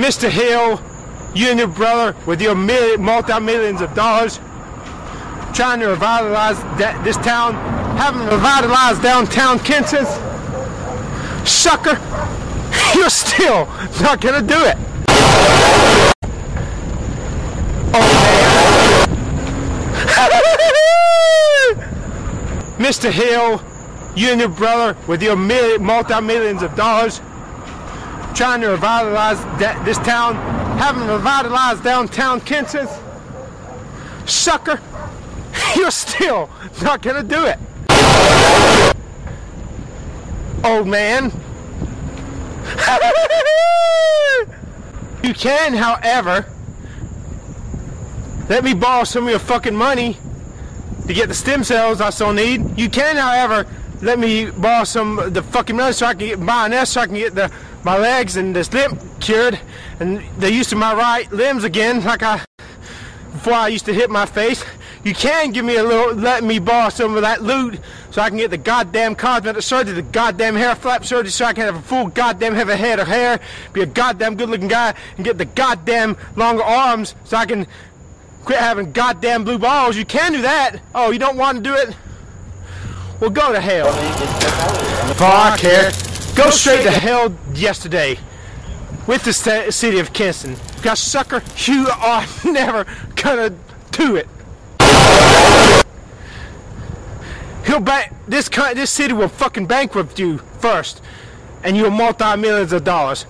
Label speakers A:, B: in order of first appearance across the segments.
A: Mr. Hill, you and your brother, with your million, multi-millions of dollars, trying to revitalize this town, having revitalized downtown Kinston, sucker, you're still not gonna do it. Mr. Hill, you and your brother, with your multi-millions of dollars, trying to revitalize this town, having revitalized downtown Kinston, sucker, you're still not gonna do it. Old man. you can, however, let me borrow some of your fucking money to get the stem cells I still need. You can, however, let me borrow some of the fucking money so I can get buy an so I can get the my legs and this limp cured and the use of my right limbs again like I before I used to hit my face. You can give me a little, let me borrow some of that loot so I can get the goddamn cosmetic surgery, the goddamn hair flap surgery so I can have a full goddamn heavy head of hair, be a goddamn good looking guy and get the goddamn longer arms so I can quit having goddamn blue balls. You can do that. Oh, you don't want to do it? Well, go to hell. Fuck care. Go straight to hell yesterday with the city of Kinston. Because sucker, you are never gonna do it. He'll bank this this city will fucking bankrupt you first, and you'll multi millions of dollars.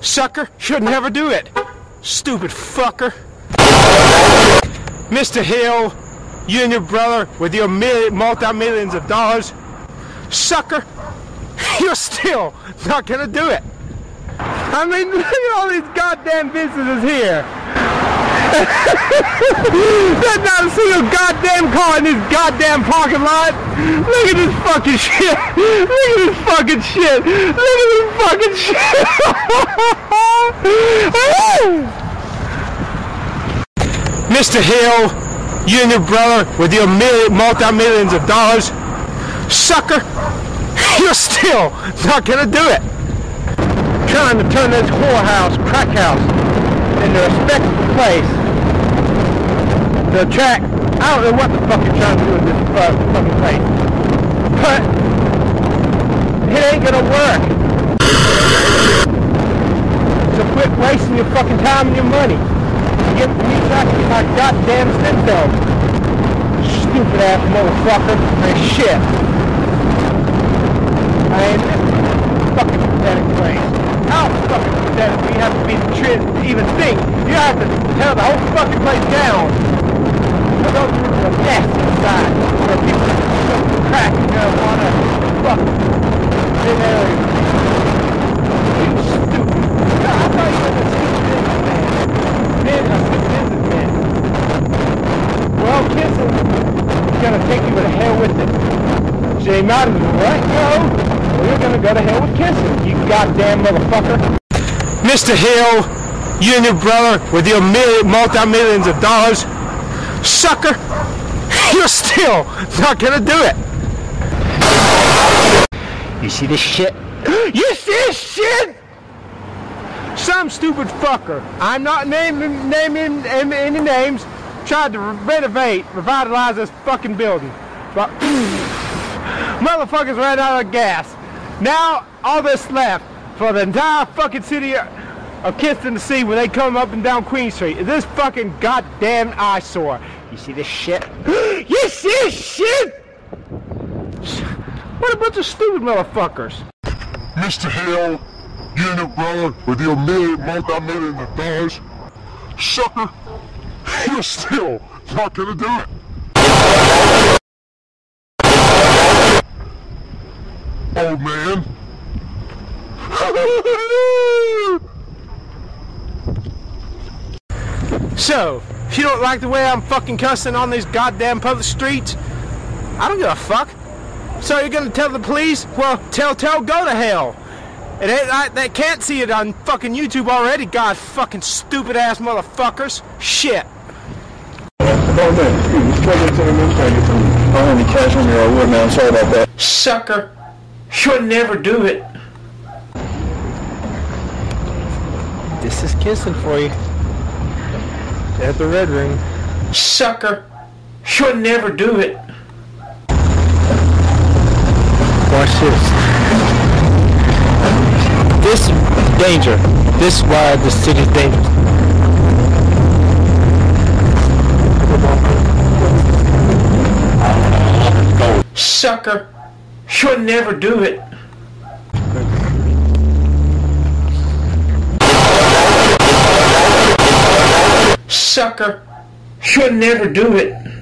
A: Sucker, should never do it. Stupid fucker. Mr. Hill, you and your brother with your multi millions of dollars. Sucker, you're still not gonna do it. I mean, look at all these goddamn businesses here. There's not a single goddamn car in this goddamn parking lot. Look at this fucking shit. Look at this fucking shit. Look at this fucking shit. Mr. Hill, you and your brother with your million, multi-millions of dollars, sucker, you're still not gonna do it. Trying to turn this whorehouse, crack house, into a respectable place the track. I don't know what the fuck you're trying to do with this fucking place. But it ain't gonna work. So quit wasting your fucking time and your money. Get me can get my goddamn cells. Stupid ass motherfucker. Man, shit. I ain't fucking pathetic place. How fucking pathetic do you have to be to even think? You have to tear the whole fucking place down go through the mess inside where people smoke crack and marijuana fuck in there. You stupid. God, I thought you were a stupid businessman. Man, a stupid businessman. Well, Kinston is gonna take you to hell with it. So you might as well go, or you're gonna go to hell with Kinston, you goddamn motherfucker. Mr. Hill, you and your brother with your multi-millions of dollars Sucker! You're still not gonna do it! You see this shit? You see this shit? Some stupid fucker, I'm not naming, naming any names, tried to renovate, revitalize this fucking building. But motherfuckers ran out of gas. Now all that's left for the entire fucking city of Kinston to see when they come up and down Queen Street. is This fucking goddamn eyesore. You see this shit? you see this shit? What a bunch of stupid motherfuckers.
B: Mr. Hill, your brother with your million, multi-million dollars. Sucker, you're still not gonna do it. Old man.
A: So, if you don't like the way I'm fucking cussing on these goddamn public streets, I don't give a fuck. So you're gonna tell the police? Well, tell, tell, go to hell. It ain't, I, they can't see it on fucking YouTube already. God fucking stupid ass motherfuckers. Shit.
C: About that, you just plug into the news trying to get some, I don't have any cash on me or I would now, sorry about that.
A: Sucker. You'll never do it. This is Kinston for you. At the red ring. Sucker. Should never do it. Watch this. This is danger. This is why the city's dangerous. Sucker. Should never do it. Sucker. Should never do it.